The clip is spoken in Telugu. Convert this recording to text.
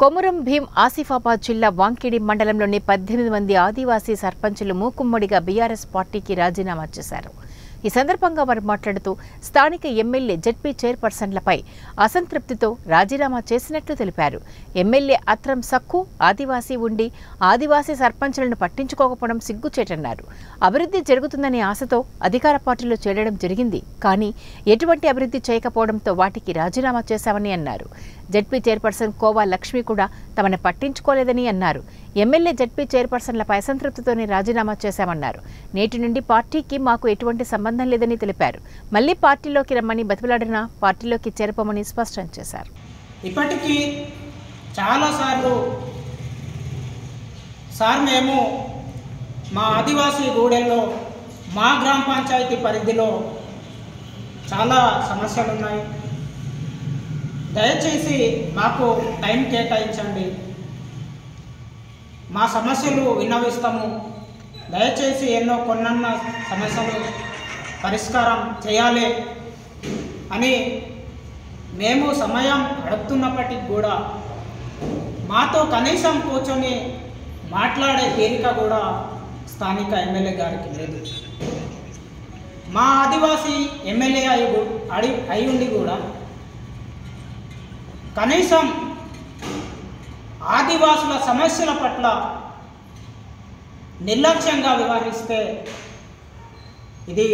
కొమురం భీం ఆసిఫాబాద్ జిల్లా వాంకిడి మండలంలోని పద్దెనిమిది మంది ఆదివాసీ సర్పంచులు మూకుమ్మడిగా బీఆర్ఎస్ పార్టీకి రాజీనామా చేశారు. ఈ సందర్భంగా వారు మాట్లాడుతూ స్థానిక ఎమ్మెల్యే జడ్పీ చైర్పర్సన్లపై అసంతృప్తితో రాజీనామా చేసినట్లు తెలిపారు. ఎమ్మెల్యే అత్రం సక్కు ఆదివాసీ ఉండి ఆదివాసీ సర్పంచులను పట్టించుకోకపోవడం సిగ్గుచేటన్నారు. అభివృద్ధి జరుగుతుందనే ఆశతో అధికార పార్టీలో చేరడం జరిగింది. కానీ ఎటువంటి అభివృద్ధి చేయకపోవడంతో వాటికి రాజీనామా చేశామని అన్నారు. జడ్పీ చైర్పర్సన్ కోవా లక్ష్మి కూడా తమను పట్టించుకోలేదని అన్నారు. ఎమ్మెల్యే జడ్పీ చైర్పర్సన్లపై అసంతృప్తితోనే రాజీనామా చేశామన్నారు. నేటి నుండి పార్టీకి మాకు ఎటువంటి సంబంధం లేదని తెలిపారు. మళ్ళీ పార్టీలోకి రమ్మని బతిలాడిన పార్టీలోకి చేరపమని స్పష్టం చేశారు. ఇప్పటికీ చాలాసార్లు సార్ మేము మా ఆదివాసీ గూడెల్లో మా గ్రామ పంచాయతీ పరిధిలో చాలా సమస్యలు ఉన్నాయి దయచేసి మాకు టైం కేటాయించండి. మా సమస్యలు విన్నవిస్తాము. దయచేసి ఎన్నో కొన్నన్న సమస్యలు పరిష్కారం చేయాలి అని మేము సమయం గడుపుతున్నప్పటికి కూడా మాతో కనీసం కూర్చొని మాట్లాడే తీరిక కూడా స్థానిక ఎమ్మెల్యే గారికి లేదు. మా ఆదివాసీ ఎమ్మెల్యే అయి అయి ఉండి కూడా కనీసం ఆదివాసుల సమస్యల పట్ల నిర్లక్ష్యంగా వ్యవహరిస్తే ఇది